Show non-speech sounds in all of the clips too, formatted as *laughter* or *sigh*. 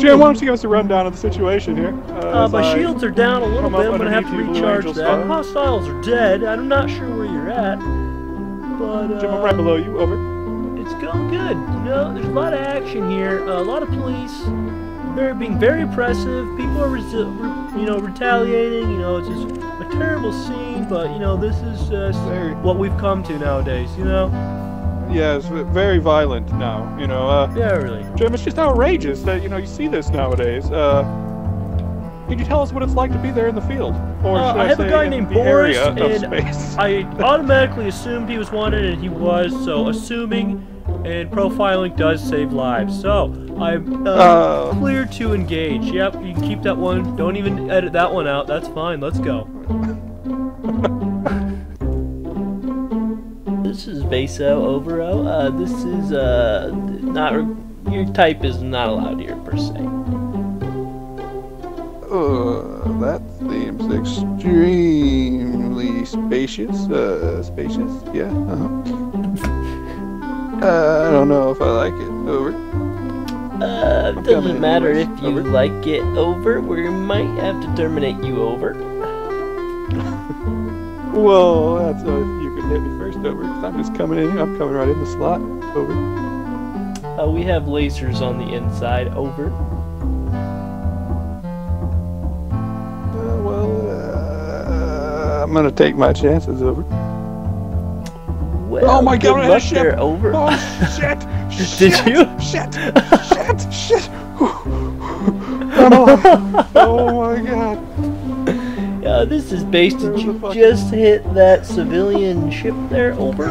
Jim, why don't you give us a rundown of the situation here? Uh, as my shields are down a little bit. I'm gonna have to you, Blue recharge that. style. Hostiles are dead. I'm not sure where you're at, but uh, Jim, I'm right below you. Over. it's going good. You know, there's a lot of action here. Uh, a lot of police, very being very oppressive. People are, you know, retaliating. You know, it's just a terrible scene. But you know, this is what we've come to nowadays. You know? Yeah, it's very violent now. You know, uh, Yeah, really. Jim, it's just outrageous that you know you see this nowadays. Uh, can you tell us what it's like to be there in the field, or Uh, I, have a guy named Boris, and? *laughs* I automatically assumed he was wanted, and he was. So assuming and profiling does save lives. So I'm uh, Uh, clear to engage. Yep, you can keep that one. Don't even edit that one out. That's fine. Let's go. *laughs* this is Beso Overo. Uh, this is uh not your type is not allowed here per se. Uh, that seems extremely spacious. Uh, spacious? Yeah. Uh-huh. Uh, I don't know if I like it. Over. Uh, doesn't matter if you Over. like it over. We might have to terminate you over. *laughs* Well, that's could hit me first. Over. 'cause I'm just coming in. here. I'm coming right in the slot. Over. Uh, we have lasers on the inside. Over. Uh, well, uh, I'm gonna take my chances. Over. Well, Oh my God, I luck shit. there. Over. Oh *laughs* shit! Did shit, you? Shit! Shit! Shit! *laughs* oh, oh my god! Uh, this is based. Did you just hit that civilian ship there? Over.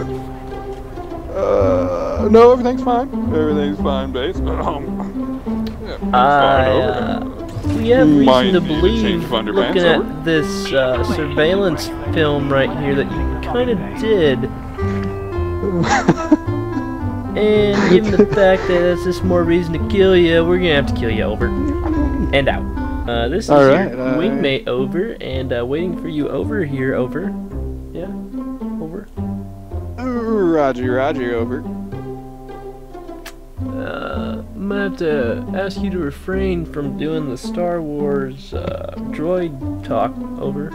Uh, no, everything's fine. Everything's fine, base. But Um, yeah, fine. uh, we have reason Might to believe, looking over. at this uh, surveillance film right here, that you kind of did. *laughs* And given the fact that that's just more reason to kill you, we're gonna have to kill you over and out. Uh, this is All your right, right. wingmate over, and uh, waiting for you over here. Over, yeah, over. Roger, Roger, over. Uh, I'm gonna have to ask you to refrain from doing the Star Wars uh, droid talk. Over.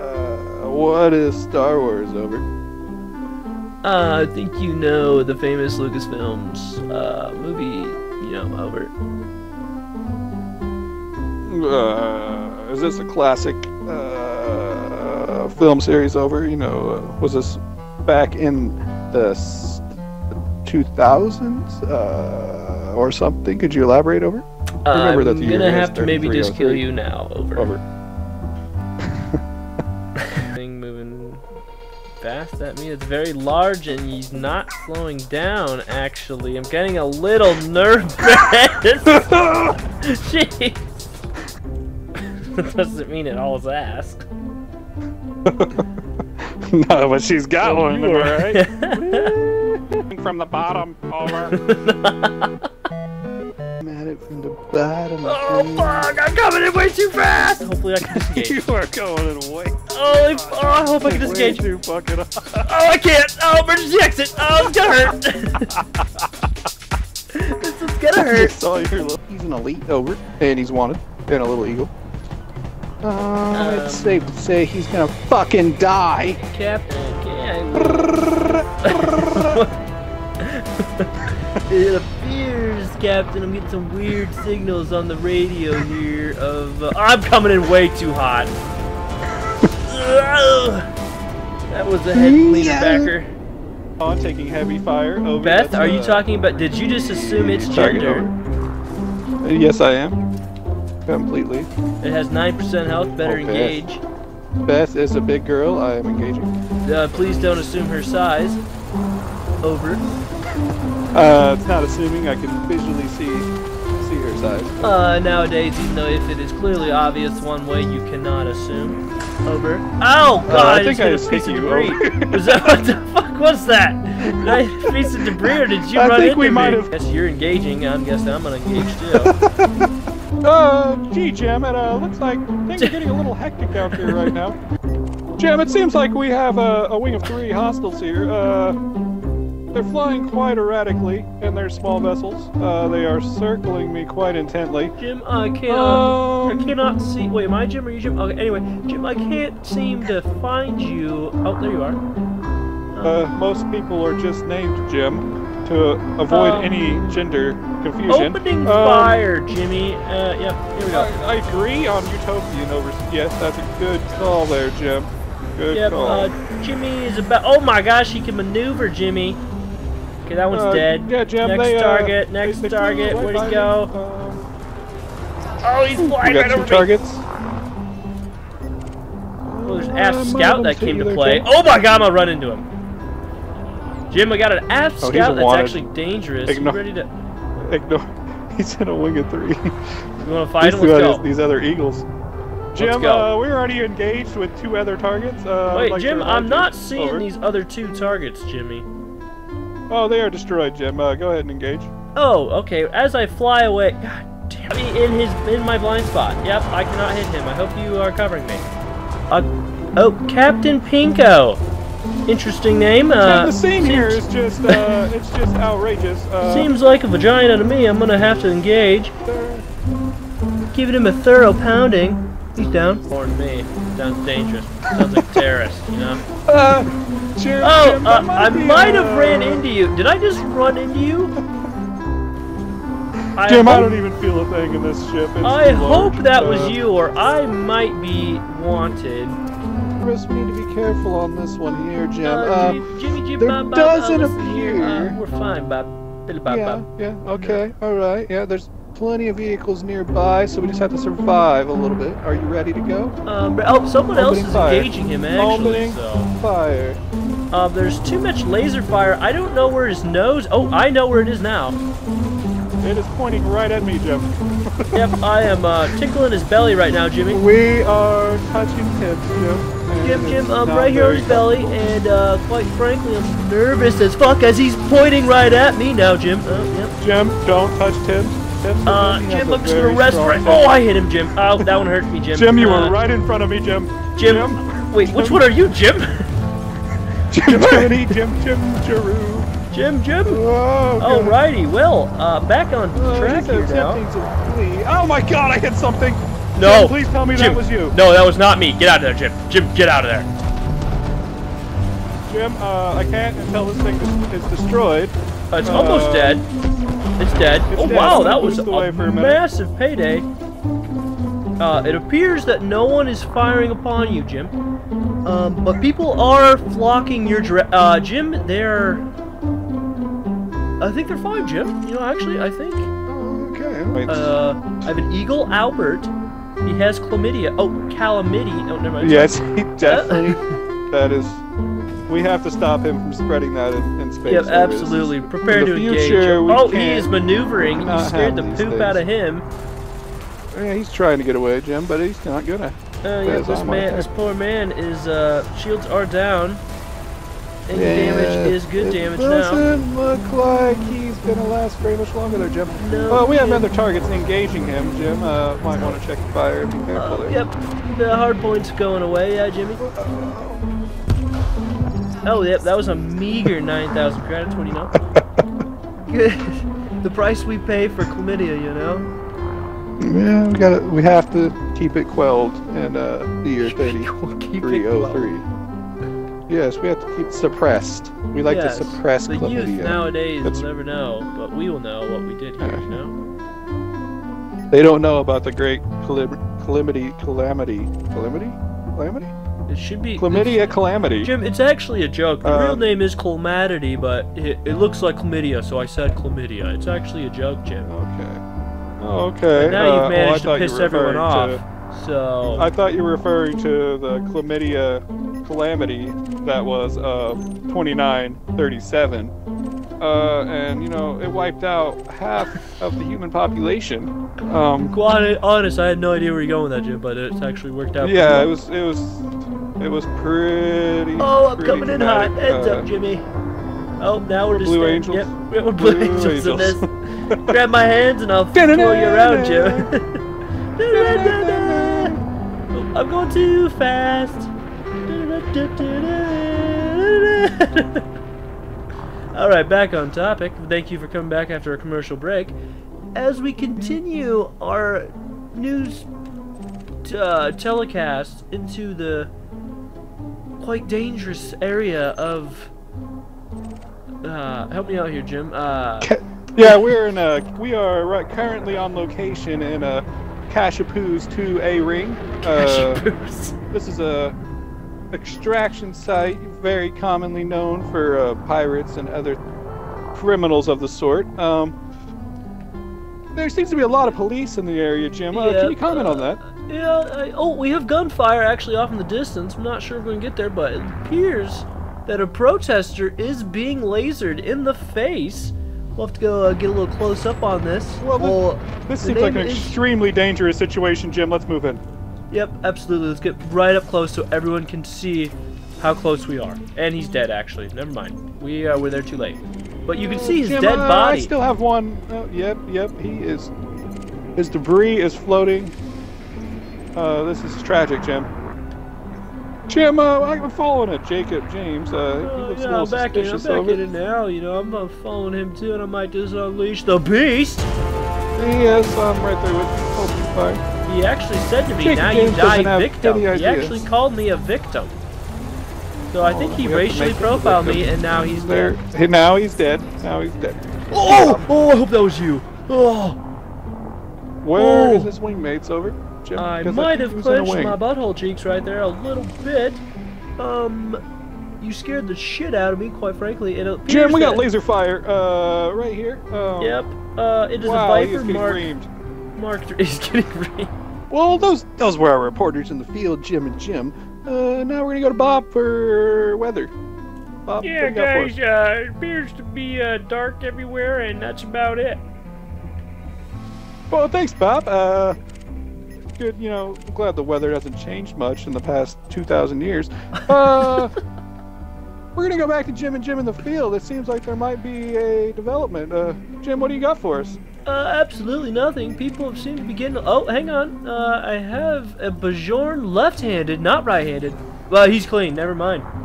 Uh, what is Star Wars, over? Uh, I think you know the famous Lucasfilms uh, movie. You know, over. Uh, is this a classic uh, film series over? You know, uh, was this back in the 2000s uh, or something? Could you elaborate over? Remember I'm that the gonna have to maybe just kill you now. Over. Over. *laughs* Thing moving fast at me. It's very large and he's not slowing down. Actually, I'm getting a little *laughs* nervous. *laughs* Jeez. *laughs* that doesn't mean it all is ass. *laughs* no, but she's got one, You right? *laughs* From the bottom, over. I'm at it from the bottom. oh fuck! I'm coming in way too fast. Hopefully I can disengage. you are going in way. Holy oh, f- oh, I hope I can way disengage. too fucking. Oh, I can't! Oh, emergency exit! Oh, it's gonna hurt! this is gonna I hurt! saw your little. He's an elite over, and he's wanted, and a little eagle. Uh, Um, it's safe to say he's gonna fucking die. Captain, *laughs* It appears, Captain, I'm getting some weird signals on the radio here of... Uh, I'm coming in way too hot. that was a head cleaner Yeah. backer. On taking heavy fire over. Beth, that's, are you uh, talking about... Did you just assume its target gender? Yes, I am. Completely. It has 9% health, better Okay. engage. Beth is a big girl. I am engaging. Uh, please don't assume her size. Over. Uh, it's not assuming. I can visually see see her size. Uh, nowadays, even though if it is clearly obvious one way, you cannot assume. Over. Oh, God, Uh, I think I a just hit of you debris. over. *laughs* Was that, what the fuck was that? Did I hit a piece of debris or did you *laughs* I run think into we me? might have- Guess you're engaging, I'm guessing I'm gonna engage too. *laughs* Uh, gee, Jim, it uh, looks like things are getting a little hectic out here right now. Jim, it seems like we have a, a wing of three hostiles here. Uh, they're flying quite erratically in their small vessels. Uh, they are circling me quite intently. Jim, I can't. Uh, I Um, cannot see. Wait, am I Jim or you Jim? Okay. Anyway, Jim, I can't seem to find you. Oh, there you are. Uh, most people are just named Jim to avoid Um, any gender confusion. Opening Um, fire, Jimmy. Uh, yeah. Here we go. I, I agree on utopian over. Yes, that's a good call there, Jim. Good Yep. call. Uh, Jimmy is about. Oh my gosh, he can maneuver, Jimmy. Okay, that one's Uh, dead. Yeah, Jim. Next they, uh, target, they- next they flew target, right where'd he go? Um, Oh, he's we flying got right two over me. targets. Well, there's Uh, Asp Scout that came to play. Oh my god, I'm gonna run into him. Jim, I got an Asp Oh, Scout that's actually dangerous. You ready to? Ignore. *laughs* He's in a wing of three. You want to fight These him? Let's go. These other eagles. Jim, uh, we're already engaged with two other targets. Uh, Wait, like Jim, I'm not seeing Over. these other two targets, Jimmy. Oh, they are destroyed, Jim. Uh, go ahead and engage. Oh, okay. As I fly away, God damn me, in his in my blind spot. Yep, I cannot hit him. I hope you are covering me. Uh, oh, Captain Pinko. Interesting name. And Uh, the scene here seems- is just, uh, it's just outrageous. Uh, Seems like a vagina to me. I'm gonna have to engage. Giving him a thorough pounding. He's down. Pardon me. Sounds dangerous. Sounds like a terrorist, you know? Uh, Jim, Oh, Jim, uh, might I might have uh, ran into you. Did I just run into you? I Jim, I hope- don't even feel a thing in this ship. It's I hope large. that Uh, was you, or I might be wanted. Chris, we need to be careful on this one here, Jim. Uh, Jimmy, Jim, there Bob, Bob, doesn't here, appear- Uh, we're fine, Bob. Billy Bob, yeah, Bob. yeah, okay, all right. Yeah, there's plenty of vehicles nearby, so we just have to survive a little bit. Are you ready to go? Um, oh, someone else Opening is fire. engaging him, actually. Opening So, fire. uh, there's too much laser fire. I don't know where his nose. Oh, I know where it is now. It is pointing right at me, Jim. Yep, I am uh, tickling his belly right now, Jimmy. We are touching tips, Jim. Jim, Jim, um, not right here on his belly, and uh, quite frankly, I'm nervous as fuck as he's pointing right at me now, Jim. Oh, yep. Jim, don't touch Tips. Tips Uh, Jim, I'm gonna very rest right. Oh, I hit him, Jim. Oh, that one hurt me, Jim. Jim, you Uh, were right in front of me, Jim. Jim, Jim? wait, which one are you, Jim? Jim, Jiminy, Jim, Jim, Jeru. Jim, Jim. Jim. Oh, God. Alrighty, well, uh, back on Oh, track here now. Oh my God! I hit something. No, Jim, please tell me Jim, that was you. No, that was not me. Get out of there, Jim. Jim, get out of there. Jim, uh, I can't until this thing is, is destroyed. Uh, it's almost Uh, dead. It's dead. it's oh dead. wow, that was a, a massive payday. Uh, it appears that no one is firing upon you, Jim. Um, but people are flocking your dire- uh, Jim. They're, I think they're fine, Jim. You know, actually, I think. Oh, okay. Wait. Uh, I have an Eagle Albert. He has chlamydia. Oh, calamity. Oh, never mind. yes, he definitely. *laughs* that is. We have to stop him from spreading that in, in space. Yep, There is- absolutely. Prepare to the engage. oh, he is maneuvering. You scared the poop these out of him. Yeah, he's trying to get away, Jim, but he's not gonna. Uh, yeah, this man, this poor man is, uh, shields are down. And Yeah, damage is good damage now. doesn't look like he's gonna last very much longer there, Jim. No, Well, we have other targets engaging him, Jim. Uh, might want to check the fire and be careful Uh, yep, the hard point's going away, yeah, Jimmy. Oh, yep, that was a meager 9,000 credits, *laughs* what do you know? the price we pay for chlamydia, you know? Yeah, we got to We have to keep it quelled in uh, the year *laughs* Keep it 3303. Yes, we have to keep suppressed. We like Yes, to suppress The chlamydia. youth nowadays That's- will never know, but we will know what we did here, you know? They don't know about the great calam- calamity, calamity, calamity, calamity, It should be... chlamydia calamity. Jim, it's actually a joke. The Uh, real name is Chlamydity, but it, it looks like chlamydia, so I said chlamydia. It's actually a joke, Jim. Okay. Oh, okay. now Uh, you've well, managed to piss everyone off. referring So I thought you were referring to the chlamydia calamity that was uh, 2937. Uh, and, you know, it wiped out half of the human population. Um, honest, I had no idea where you're going with that, Jim, but it's actually worked out. yeah, well. it was, it was, it was pretty. Oh, I'm pretty coming in hot. dramatic, Heads uh, up, Jimmy. Oh, now we're just Blue standing- Angels? Yep, we're Blue, Blue Angels, in this. *laughs* Grab my hands and I'll throw you around, Jim. *laughs* I'm going too fast. *laughs* All right, back on topic. Thank you for coming back after a commercial break. As we continue our news uh, telecast into the quite dangerous area of. Uh, help me out here, Jim. Uh, Yeah, we're in a we are right currently on location in a Cashapoo's 2A ring. Uh, this is a extraction site very commonly known for uh, pirates and other criminals of the sort. Um, there seems to be a lot of police in the area, Jim. Uh, Yeah, can you comment on uh, that? Yeah. I, oh, we have gunfire actually off in the distance. I'm not sure if we're gonna get there, but it appears that a protester is being lasered in the face. We'll have to go uh, get a little close up on this. Well, Well, This the seems like an is- extremely dangerous situation, Jim. Let's move in. Yep, absolutely. Let's get right up close so everyone can see how close we are. And he's dead, actually. Never mind. We uh, were there too late. But you can see his Jim, dead uh, body. I still have one. Oh, yep, yep. He is. His debris is floating. Uh, this is tragic, Jim. Jim, uh, I'm following it. Jacob James. Uh, he Oh, looks a yeah, little I'm back in. I'm back in it now. You know, I'm uh, following him too, and I might just unleash the beast. Yes, I'm right there with you. Fire. He actually said to me, "Now you die victim." He actually called me a victim. So I Oh, think he we have to racially make him a profiled me, and now he's There. dead. Hey, now he's dead. Now he's dead. Oh! Oh! I hope that was you. Oh! Where is Oh. his wingmates over? Jim? I might think have he was in a clenched my butthole cheeks right there a little bit. Um, you scared the shit out of me, quite frankly. It appears Jim, we got laser fire. Uh, right here. Um, Yep. Uh, it is Wow, a Viper Mark reamed. Mark. He's getting *laughs* reamed. Well, those those were our reporters in the field, Jim and Jim. Uh, now we're gonna go to Bob for weather. Bob, Yeah, what do you got for guys, uh, it appears to be uh, dark everywhere, and that's about it. Well, thanks, Bob. Uh, good. You know, I'm glad the weather hasn't changed much in the past two thousand years. Uh, *laughs* we're gonna go back to Jim and Jim in the field. It seems like there might be a development. Uh, Jim, what do you got for us? Uh, absolutely nothing. People seemed to be getting. Oh, hang on. Uh, I have a Bajorn left-handed, not right-handed. Well, he's clean. Never mind.